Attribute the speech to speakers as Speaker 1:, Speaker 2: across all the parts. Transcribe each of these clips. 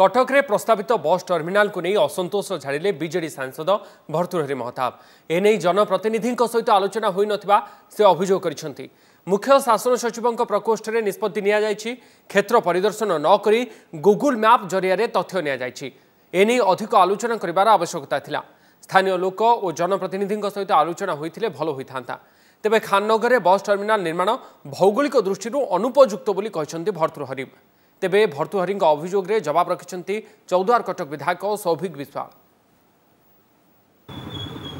Speaker 1: କଟକରେ ପ୍ରସ୍ତାବିତ ବସ୍ ଟର୍ମିନାଲକୁ ନେଇ ଅସନ୍ତୋଷ ଝାଡ଼ିଲେ ବିଜେଡି ସାଂସଦ ଭର୍ତ୍ତୃହରି ମହତାବ ଏନେଇ ଜନପ୍ରତିନିଧିଙ୍କ ସହିତ ଆଲୋଚନା ହୋଇନଥିବା ସେ ଅଭିଯୋଗ କରିଛନ୍ତି ମୁଖ୍ୟ ଶାସନ ସଚିବଙ୍କ ପ୍ରକୋଷ୍ଠରେ ନିଷ୍ପତ୍ତି ନିଆଯାଇଛି କ୍ଷେତ୍ର ପରିଦର୍ଶନ ନକରି ଗୁଗୁଲ୍ ମ୍ୟାପ୍ ଜରିଆରେ ତଥ୍ୟ ନିଆଯାଇଛି ଏନେଇ ଅଧିକ ଆଲୋଚନା କରିବାର ଆବଶ୍ୟକତା ଥିଲା ସ୍ଥାନୀୟ ଲୋକ ଓ ଜନପ୍ରତିନିଧିଙ୍କ ସହିତ ଆଲୋଚନା ହୋଇଥିଲେ ଭଲ ହୋଇଥାନ୍ତା ତେବେ ଖାନନଗରରେ ବସ୍ ଟର୍ମିନାଲ ନିର୍ମାଣ ଭୌଗୋଳିକ ଦୃଷ୍ଟିରୁ ଅନୁପଯୁକ୍ତ ବୋଲି କହିଛନ୍ତି ଭର୍ତ୍ତୃହରିମ୍ ତେବେ ଭର୍ତ୍ତୃହରିଙ୍କ ଅଭିଯୋଗରେ ଜବାବ ରଖିଛନ୍ତି ଚୌଦ୍ୱାର କଟକ ବିଧାୟକ ସୌଭିକ ବିଶ୍ୱାଳ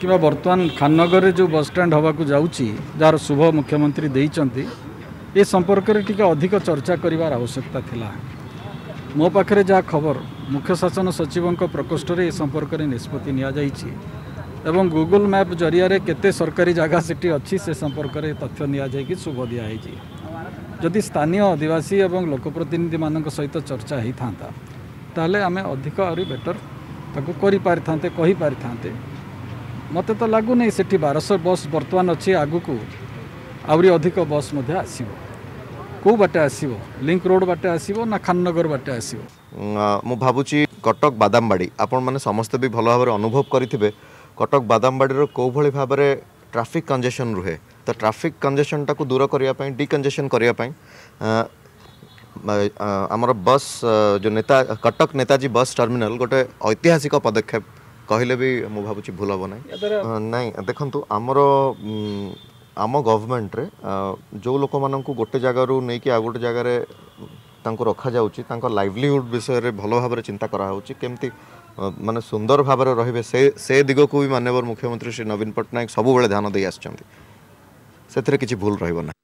Speaker 2: କିମ୍ବା ବର୍ତ୍ତମାନ ଖାନନଗରରେ ଯେଉଁ ବସ୍ଷ୍ଟାଣ୍ଡ ହେବାକୁ ଯାଉଛି ଯାହାର ଶୁଭ ମୁଖ୍ୟମନ୍ତ୍ରୀ ଦେଇଛନ୍ତି ଏ ସମ୍ପର୍କରେ ଟିକେ ଅଧିକ ଚର୍ଚ୍ଚା କରିବାର ଆବଶ୍ୟକତା ଥିଲା ମୋ ପାଖରେ ଯାହା ଖବର ମୁଖ୍ୟ ଶାସନ ସଚିବଙ୍କ ପ୍ରକୋଷ୍ଠରେ ଏ ସମ୍ପର୍କରେ ନିଷ୍ପତ୍ତି ନିଆଯାଇଛି ଏବଂ ଗୁଗୁଲ୍ ମ୍ୟାପ୍ ଜରିଆରେ କେତେ ସରକାରୀ ଜାଗା ସେଠି ଅଛି ସେ ସମ୍ପର୍କରେ ତଥ୍ୟ ନିଆଯାଇକି ଶୁଭ ଦିଆହେଇଛି ଯଦି ସ୍ଥାନୀୟ ଅଧିବାସୀ ଏବଂ ଲୋକପ୍ରତିନିଧିମାନଙ୍କ ସହିତ ଚର୍ଚ୍ଚା ହୋଇଥାନ୍ତା ତାହେଲେ ଆମେ ଅଧିକ ଆହୁରି ବେଟର୍ ତାକୁ କରିପାରିଥାନ୍ତେ କହିପାରିଥାନ୍ତେ ମୋତେ ତ ଲାଗୁନି ସେଠି ବାରଶହ ବସ୍ ବର୍ତ୍ତମାନ ଅଛି ଆଗକୁ ଆହୁରି ଅଧିକ ବସ୍ ମଧ୍ୟ ଆସିବ କେଉଁ ବାଟେ ଆସିବ ଲିଙ୍କ ରୋଡ଼ ବାଟେ ଆସିବ ନା ଖାନନଗର ବାଟେ ଆସିବ
Speaker 3: ମୁଁ ଭାବୁଛି କଟକ ବାଦାମବାଡ଼ି ଆପଣମାନେ ସମସ୍ତେ ବି ଭଲ ଭାବରେ ଅନୁଭବ କରିଥିବେ କଟକ ବାଦାମବାଡ଼ିର କେଉଁଭଳି ଭାବରେ ଟ୍ରାଫିକ୍ କଞ୍ଜେସନ୍ ରୁହେ ତ ଟ୍ରାଫିକ୍ କଞ୍ଜେସନ୍ଟାକୁ ଦୂର କରିବା ପାଇଁ ଡିକଞ୍ଜେସନ୍ କରିବା ପାଇଁ ଆମର ବସ୍ ଯେଉଁ ନେତା କଟକ ନେତାଜୀ ବସ୍ ଟର୍ମିନାଲ ଗୋଟେ ଐତିହାସିକ ପଦକ୍ଷେପ କହିଲେ ବି ମୁଁ ଭାବୁଛି ଭୁଲ ହେବ ନାହିଁ ନାଇଁ ଦେଖନ୍ତୁ ଆମର ଆମ ଗଭର୍ଣ୍ଣମେଣ୍ଟରେ ଯେଉଁ ଲୋକମାନଙ୍କୁ ଗୋଟେ ଜାଗାରୁ ନେଇକି ଆଉ ଗୋଟେ ଜାଗାରେ ତାଙ୍କୁ ରଖାଯାଉଛି ତାଙ୍କ ଲାଇଭଲିହୁଡ଼ ବିଷୟରେ ଭଲ ଭାବରେ ଚିନ୍ତା କରାହେଉଛି କେମିତି ମାନେ ସୁନ୍ଦର ଭାବରେ ରହିବେ ସେ ସେ ଦିଗକୁ ବି ମାନ୍ୟବର ମୁଖ୍ୟମନ୍ତ୍ରୀ ଶ୍ରୀ ନବୀନ ପଟ୍ଟନାୟକ ସବୁବେଳେ ଧ୍ୟାନ ଦେଇ ଆସିଛନ୍ତି ସେଥିରେ କିଛି ଭୁଲ ରହିବ ନାହିଁ